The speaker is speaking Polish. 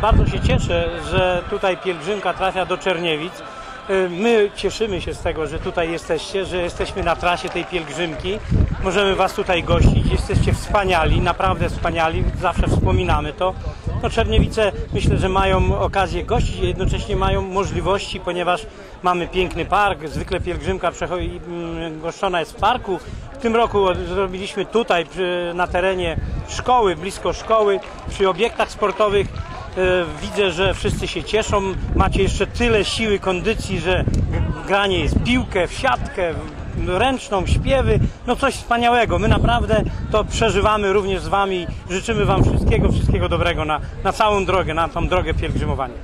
bardzo się cieszę, że tutaj pielgrzymka trafia do Czerniewic. Y, My cieszymy się z tego, że tutaj jesteście, że jesteśmy na trasie tej pielgrzymki. Możemy Was tutaj gościć. Jesteście wspaniali, naprawdę wspaniali. Zawsze wspominamy to. No, Czerniewice myślę, że mają okazję gościć, jednocześnie mają możliwości, ponieważ mamy piękny park. Zwykle pielgrzymka mm, goszczona jest w parku. W tym roku zrobiliśmy tutaj na terenie szkoły, blisko szkoły, przy obiektach sportowych. E, Widzę, że wszyscy się cieszą. Macie jeszcze tyle siły, kondycji, że granie jest w piłkę, w siatkę, ręczną, śpiewy. No coś wspaniałego. My naprawdę to przeżywamy również z Wami. Życzymy Wam wszystkiego, wszystkiego dobrego na, na całą drogę, na tą drogę pielgrzymowania.